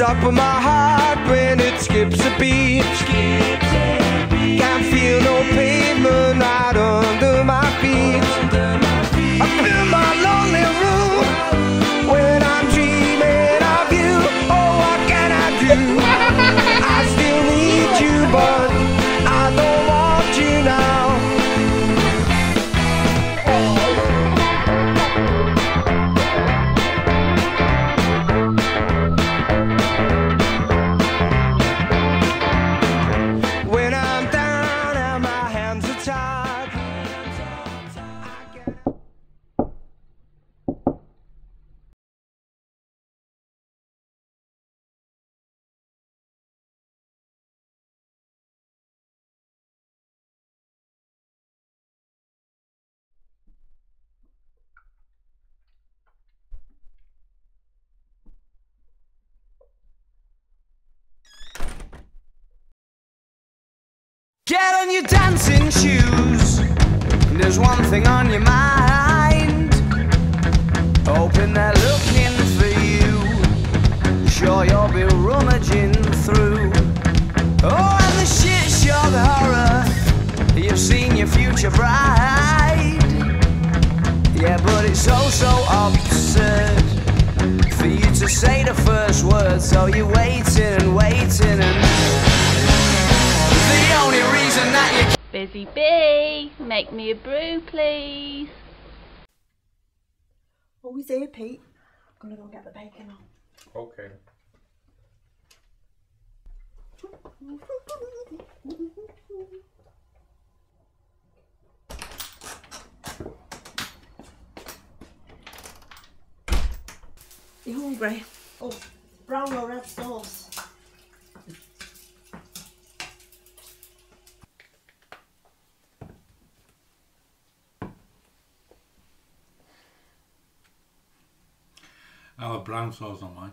up in my heart when it skips a beat. Can't Get on your dancing shoes. There's one thing on your mind. Hoping they're looking for you. Sure, you'll be rummaging through. Oh, and the shit show, the horror. You've seen your future bride. Yeah, but it's so, so absurd for you to say the first word. So you're waiting and waiting and. The only reason that you Busy bee, make me a brew, please. Oh, he's here, Pete. I'm gonna go get the bacon on. Okay. You hungry? Oh, brown or red sauce? I'll have brown sauce on mine.